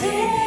Say